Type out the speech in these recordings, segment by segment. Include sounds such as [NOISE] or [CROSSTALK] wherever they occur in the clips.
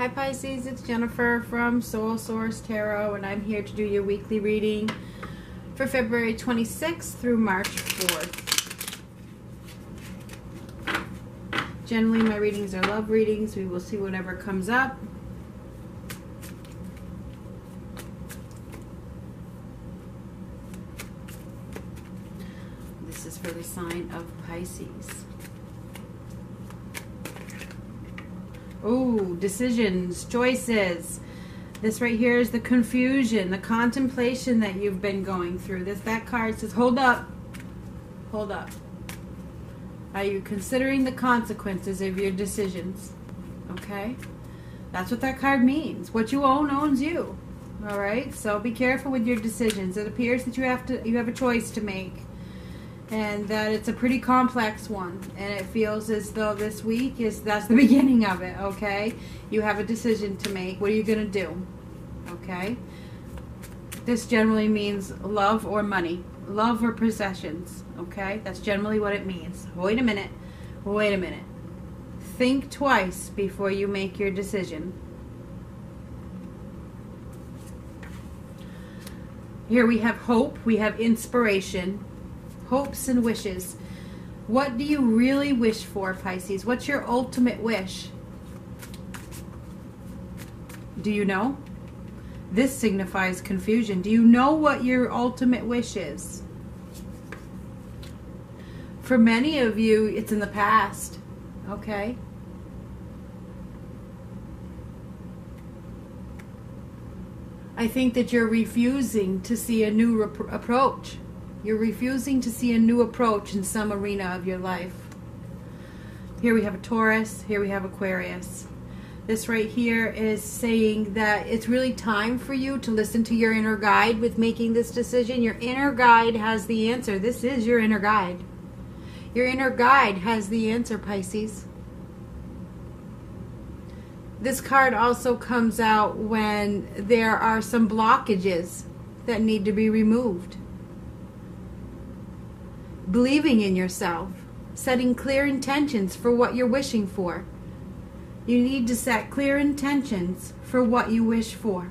Hi Pisces, it's Jennifer from Soul Source Tarot, and I'm here to do your weekly reading for February 26th through March 4th. Generally, my readings are love readings. We will see whatever comes up. This is for the sign of Pisces. Ooh, decisions, choices. This right here is the confusion, the contemplation that you've been going through. This that card says, "Hold up. Hold up. Are you considering the consequences of your decisions?" Okay? That's what that card means. What you own owns you. All right? So be careful with your decisions. It appears that you have to you have a choice to make and that it's a pretty complex one. And it feels as though this week is that's the [LAUGHS] beginning of it okay? You have a decision to make. What are you going to do? Okay? This generally means love or money. Love or possessions okay? That's generally what it means. Wait a minute. Wait a minute. Think twice before you make your decision. Here we have hope. We have inspiration hopes and wishes. What do you really wish for, Pisces? What's your ultimate wish? Do you know? This signifies confusion. Do you know what your ultimate wish is? For many of you, it's in the past. Okay. I think that you're refusing to see a new approach. You're refusing to see a new approach in some arena of your life. Here we have a Taurus, here we have Aquarius. This right here is saying that it's really time for you to listen to your inner guide with making this decision. Your inner guide has the answer. This is your inner guide. Your inner guide has the answer, Pisces. This card also comes out when there are some blockages that need to be removed believing in yourself, setting clear intentions for what you're wishing for. You need to set clear intentions for what you wish for.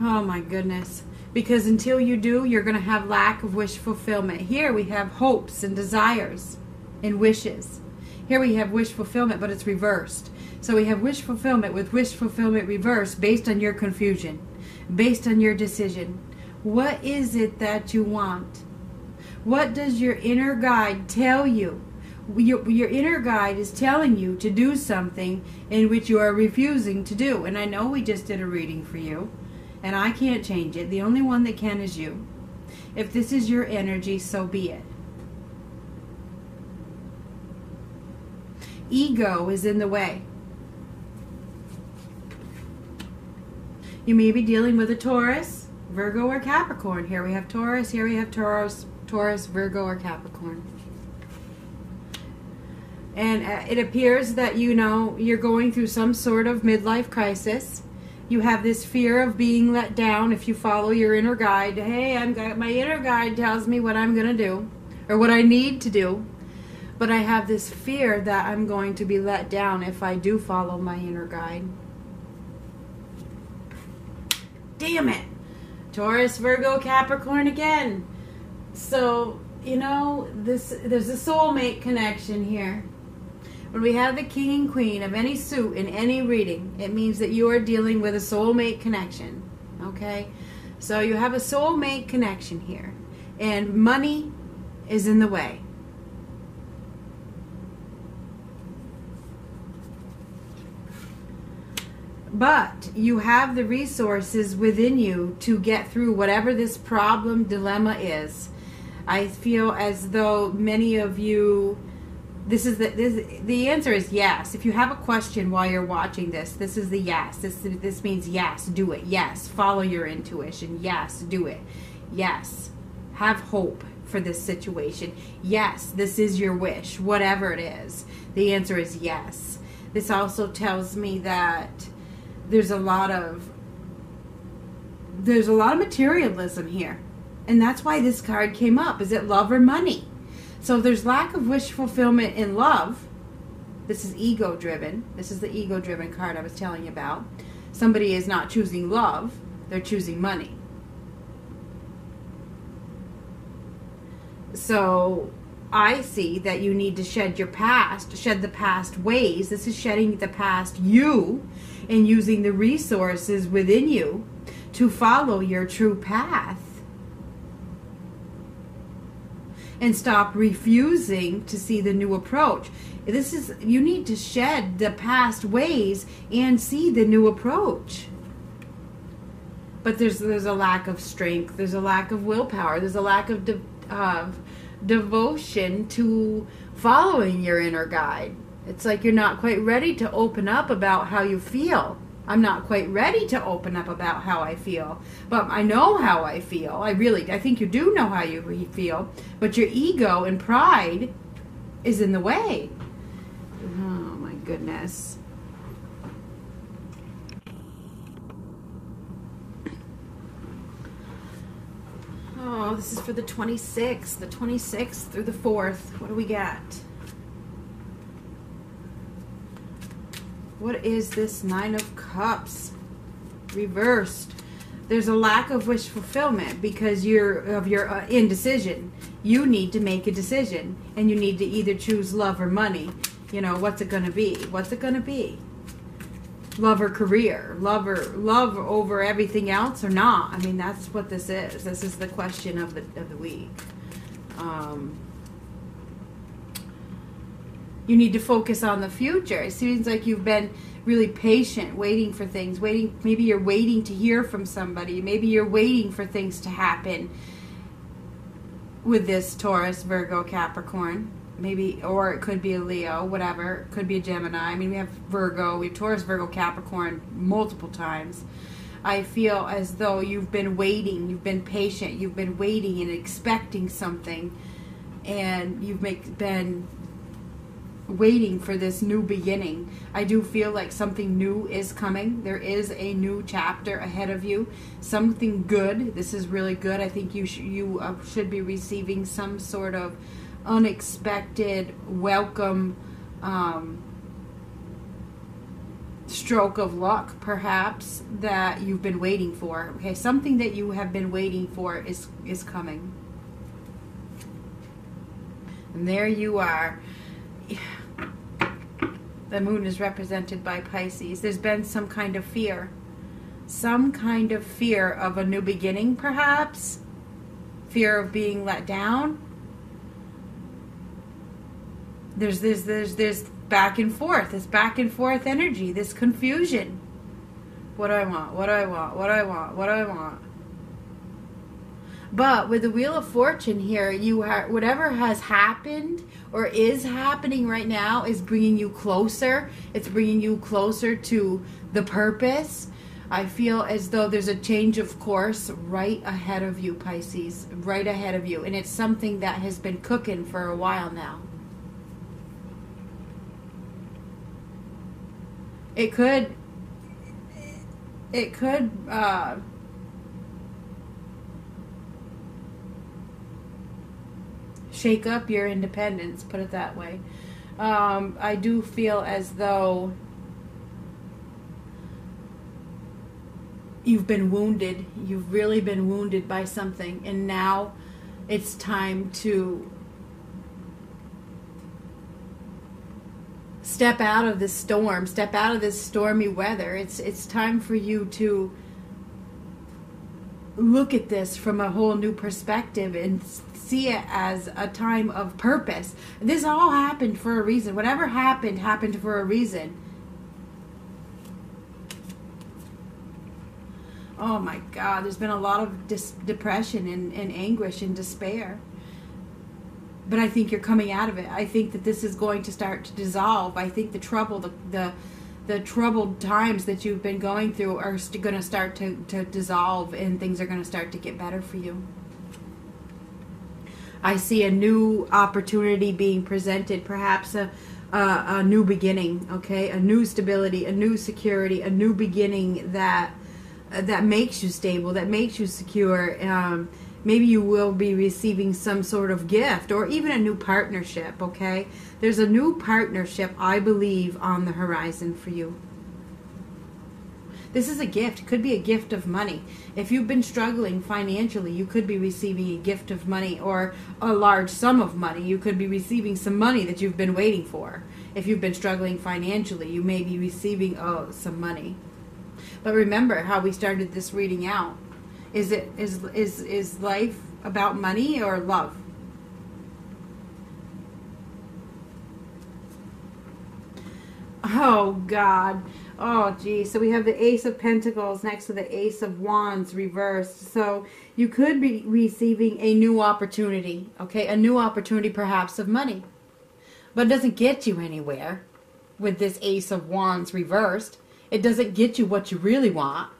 Oh my goodness because until you do, you're going to have lack of wish fulfillment. Here we have hopes and desires and wishes. Here we have wish fulfillment, but it's reversed. So we have wish fulfillment with wish fulfillment reversed based on your confusion, based on your decision. What is it that you want? What does your inner guide tell you? Your, your inner guide is telling you to do something in which you are refusing to do. And I know we just did a reading for you and I can't change it. The only one that can is you. If this is your energy, so be it. Ego is in the way. You may be dealing with a Taurus, Virgo, or Capricorn. Here we have Taurus, here we have Taurus, Taurus, Virgo, or Capricorn. And uh, it appears that you know you're going through some sort of midlife crisis you have this fear of being let down if you follow your inner guide. Hey, I'm my inner guide tells me what I'm going to do or what I need to do. But I have this fear that I'm going to be let down if I do follow my inner guide. Damn it. Taurus, Virgo, Capricorn again. So, you know, this there's a soulmate connection here. When we have the king and queen of any suit in any reading, it means that you are dealing with a soulmate connection. Okay? So you have a soulmate connection here. And money is in the way. But you have the resources within you to get through whatever this problem, dilemma is. I feel as though many of you this is the this, the answer is yes. If you have a question while you're watching this, this is the yes. This this means yes, do it. Yes, follow your intuition. Yes, do it. Yes, have hope for this situation. Yes, this is your wish, whatever it is. The answer is yes. This also tells me that there's a lot of there's a lot of materialism here. And that's why this card came up. Is it love or money? So there's lack of wish fulfillment in love. This is ego driven. This is the ego driven card I was telling you about. Somebody is not choosing love, they're choosing money. So I see that you need to shed your past, shed the past ways. This is shedding the past you and using the resources within you to follow your true path. And stop refusing to see the new approach. This is you need to shed the past ways and see the new approach. But there's there's a lack of strength. There's a lack of willpower. There's a lack of de- of devotion to following your inner guide. It's like you're not quite ready to open up about how you feel. I'm not quite ready to open up about how I feel, but I know how I feel. I really, I think you do know how you feel, but your ego and pride is in the way. Oh my goodness. Oh, this is for the 26th, the 26th through the 4th. What do we got? What is this Nine of Cups? Reversed. There's a lack of wish fulfillment because you're of your uh, indecision. You need to make a decision, and you need to either choose love or money. You know what's it going to be? What's it going to be? Love or career? Love or love over everything else or not? I mean, that's what this is. This is the question of the of the week. Um, you need to focus on the future. It seems like you've been really patient, waiting for things, waiting. Maybe you're waiting to hear from somebody. Maybe you're waiting for things to happen with this Taurus, Virgo, Capricorn. Maybe, or it could be a Leo, whatever. It could be a Gemini. I mean, we have Virgo, we have Taurus, Virgo, Capricorn multiple times. I feel as though you've been waiting, you've been patient, you've been waiting and expecting something, and you've make, been waiting for this new beginning. I do feel like something new is coming. There is a new chapter ahead of you. Something good. This is really good. I think you sh- you uh, should be receiving some sort of unexpected welcome um, stroke of luck perhaps that you've been waiting for okay something that you have been waiting for is is coming and there you are the moon is represented by Pisces. There's been some kind of fear. Some kind of fear of a new beginning, perhaps. Fear of being let down. There's this, there's, there's back and forth, this back and forth energy, this confusion. What do I want? What do I want? What do I want? What do I want? But with the Wheel of Fortune here, you are whatever has happened or is happening right now is bringing you closer. It's bringing you closer to the purpose. I feel as though there's a change of course right ahead of you, Pisces, right ahead of you, and it's something that has been cooking for a while now. It could. It could. Uh, shake up your independence, put it that way. Um, I do feel as though you've been wounded. You've really been wounded by something, and now it's time to step out of this storm, step out of this stormy weather. It's it's time for you to look at this from a whole new perspective and see it as a time of purpose. This all happened for a reason. Whatever happened, happened for a reason. Oh my God, there's been a lot of depression and, and anguish and despair. But I think you're coming out of it. I think that this is going to start to dissolve. I think the trouble, the, the the troubled times that you've been going through are st- going to start to, to dissolve and things are going to start to get better for you. I see a new opportunity being presented, perhaps a, uh, a new beginning, okay? A new stability, a new security, a new beginning that that makes you stable, that makes you secure. Um, maybe you will be receiving some sort of gift or even a new partnership, okay? There's a new partnership, I believe, on the horizon for you. This is a gift. It could be a gift of money. If you've been struggling financially, you could be receiving a gift of money or a large sum of money. You could be receiving some money that you've been waiting for. If you've been struggling financially, you may be receiving oh, some money. But remember how we started this reading out. Is it is is is life about money or love? Oh God. Oh, gee. So we have the Ace of Pentacles next to the Ace of Wands reversed. So you could be receiving a new opportunity, okay? A new opportunity, perhaps, of money. But it doesn't get you anywhere with this Ace of Wands reversed. It doesn't get you what you really want.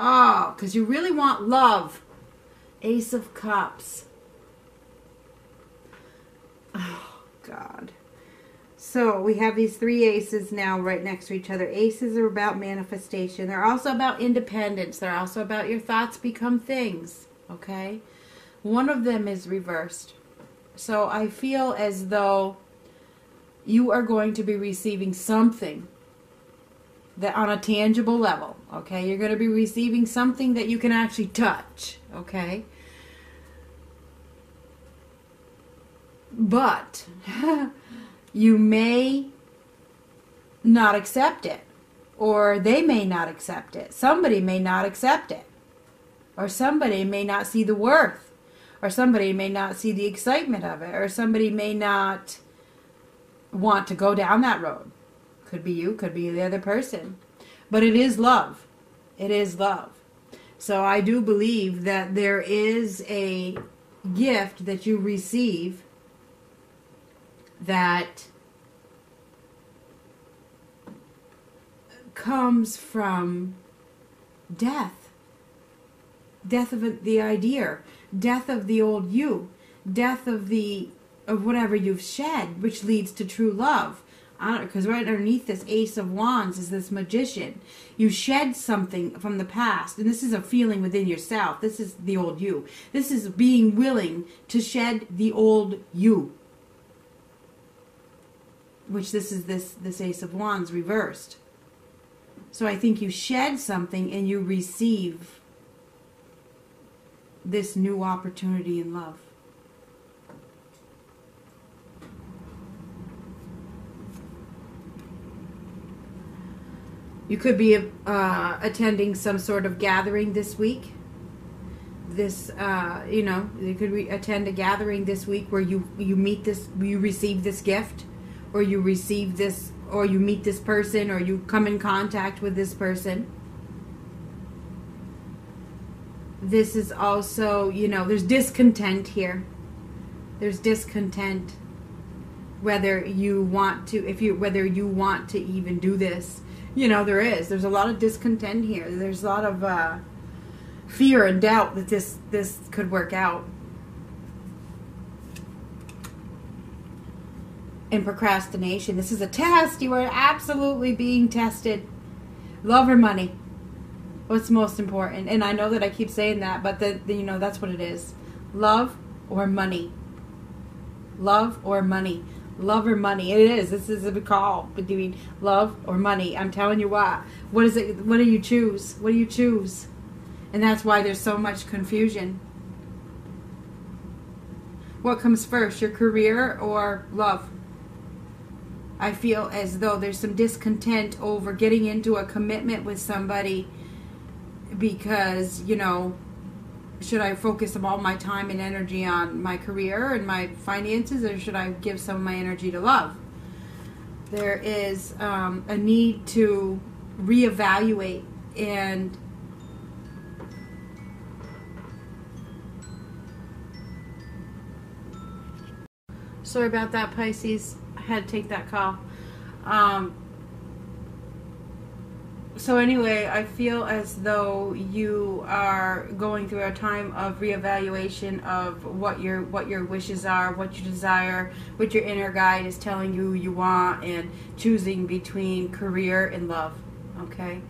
Ah, oh, because you really want love. Ace of Cups. Oh, God. So we have these three aces now right next to each other. Aces are about manifestation. They're also about independence. They're also about your thoughts become things. Okay? One of them is reversed. So I feel as though you are going to be receiving something that on a tangible level. Okay? You're going to be receiving something that you can actually touch. Okay? But [LAUGHS] you may not accept it, or they may not accept it. Somebody may not accept it, or somebody may not see the worth, or somebody may not see the excitement of it, or somebody may not want to go down that road. Could be you, could be the other person. But it is love. It is love. So I do believe that there is a gift that you receive that comes from death death of the idea death of the old you death of the of whatever you've shed which leads to true love because right underneath this ace of wands is this magician. You shed something from the past and this is a feeling within yourself. This is the old you. This is being willing to shed the old you. Which this is this this ace of wands reversed. So i think you shed something and you receive this new opportunity in love you could be uh, attending some sort of gathering this week. This uh, you know you could re- attend a gathering this week where you you meet this you receive this gift or you receive this or you meet this person or you come in contact with this person. This is also you know there's discontent here. There's discontent whether you want to if you whether you want to even do this you know there is there's a lot of discontent here there's a lot of uh, fear and doubt that this this could work out and procrastination. This is a test. You are absolutely being tested. Love or money? What's most important? And I know that I keep saying that, but the, you know that's what it is. Love or money? Love or money? Love or money? It is. This is a call between love or money. I'm telling you what. What is it? What do you choose? What do you choose? And that's why there's so much confusion. What comes first, your career or love? I feel as though there's some discontent over getting into a commitment with somebody because, you know, should I focus all my time and energy on my career and my finances or should I give some of my energy to love? There is um, a need to reevaluate and sorry about that Pisces i had to take that call. Um, so anyway, I feel as though you are going through a time of reevaluation of what your what your wishes are, what you desire, what your inner guide is telling you you want, and choosing between career and love. Okay,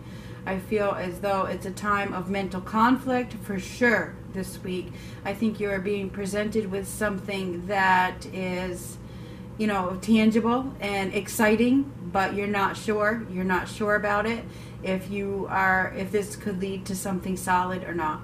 I feel as though it's a time of mental conflict for sure this week. I think you are being presented with something that is you know, tangible and exciting, but you're not sure. You're not sure about it if you are if this could lead to something solid or not.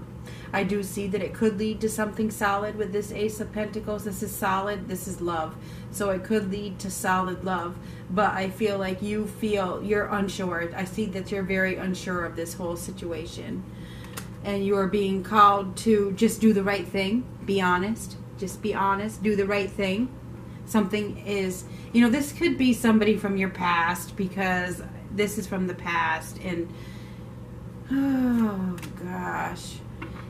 I do see that it could lead to something solid with this Ace of Pentacles. This is solid. This is love. So it could lead to solid love. But I feel like you feel you're unsure. I see that you're very unsure of this whole situation. And you are being called to just do the right thing. Be honest. Just be honest. Do the right thing something is you know this could be somebody from your past because this is from the past and oh gosh.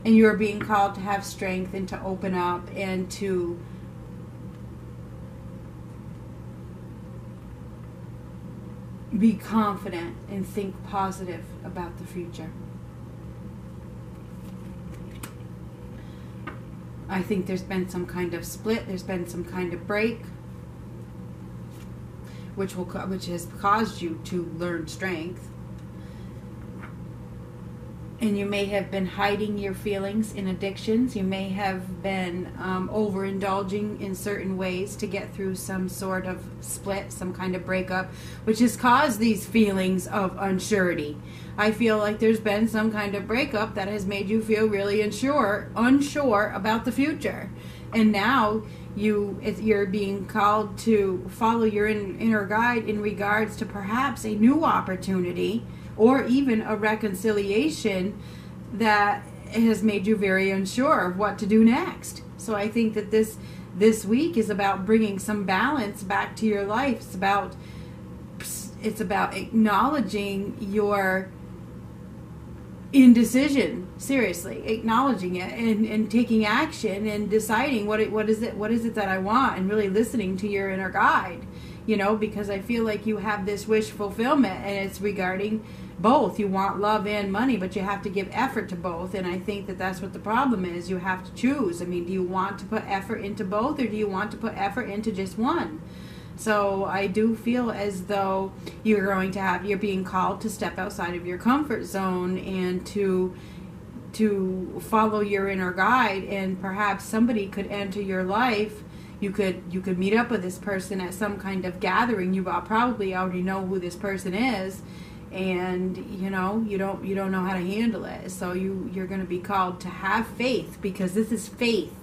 And you are being called to have strength and to open up and to be confident and think positive about the future I think there's been some kind of split. There's been some kind of break, which will which has caused you to learn strength. And you may have been hiding your feelings in addictions. You may have been um, overindulging in certain ways to get through some sort of split, some kind of breakup, which has caused these feelings of unsurety I feel like there's been some kind of breakup that has made you feel really unsure, unsure about the future. And now you you're being called to follow your inner guide in regards to perhaps a new opportunity or even a reconciliation that has made you very unsure of what to do next. So I think that this this week is about bringing some balance back to your life. It's about it's about acknowledging your indecision seriously acknowledging it and, and taking action and deciding what it what is it what is it that i want and really listening to your inner guide you know because i feel like you have this wish fulfillment and it's regarding both. You want love and money but you have to give effort to both and i think that that's what the problem is. You have to choose. I mean do you want to put effort into both or do you want to put effort into just one? So I do feel as though you're going to have you're being called to step outside of your comfort zone and to to follow your inner guide and perhaps somebody could enter your life. You could you could meet up with this person at some kind of gathering. You probably already know who this person is and you know you don't you don't know how to handle it. So you you're going to be called to have faith because this is faith.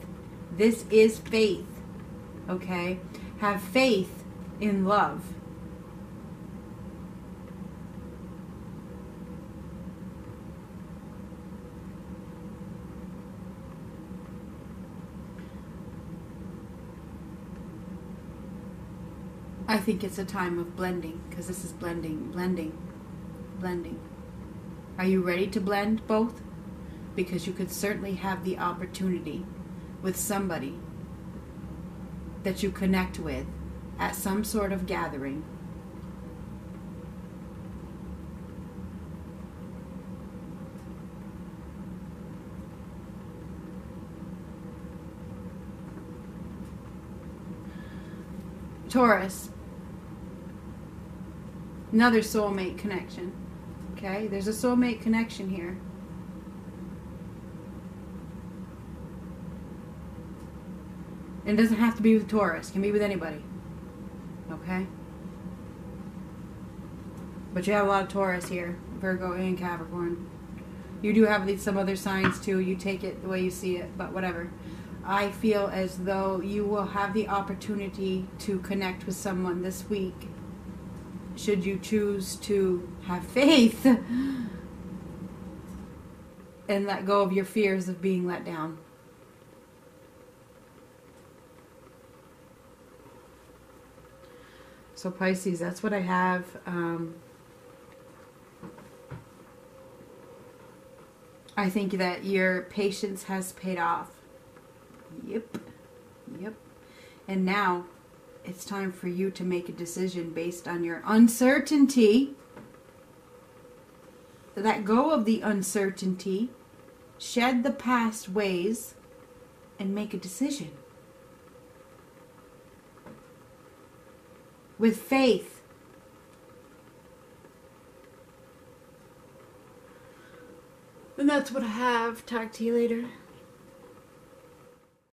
This is faith okay? Have faith in love. I think it's a time of blending because this is blending, blending, blending. Are you ready to blend both? Because you could certainly have the opportunity with somebody that you connect with at some sort of gathering. Taurus, another soulmate connection. Okay, there's a soulmate connection here. And it doesn't have to be with Taurus, it can be with anybody. Okay? But you have a lot of Taurus here, Virgo and Capricorn. You do have some other signs too. You take it the way you see it, but whatever. I feel as though you will have the opportunity to connect with someone this week should you choose to have faith and let go of your fears of being let down. So Pisces, that's what I have. Um, I think that your patience has paid off. Yep. Yep. And now it's time for you to make a decision based on your uncertainty let go of the uncertainty, shed the past ways, and make a decision. With faith. And that's what I have. Talk to you later.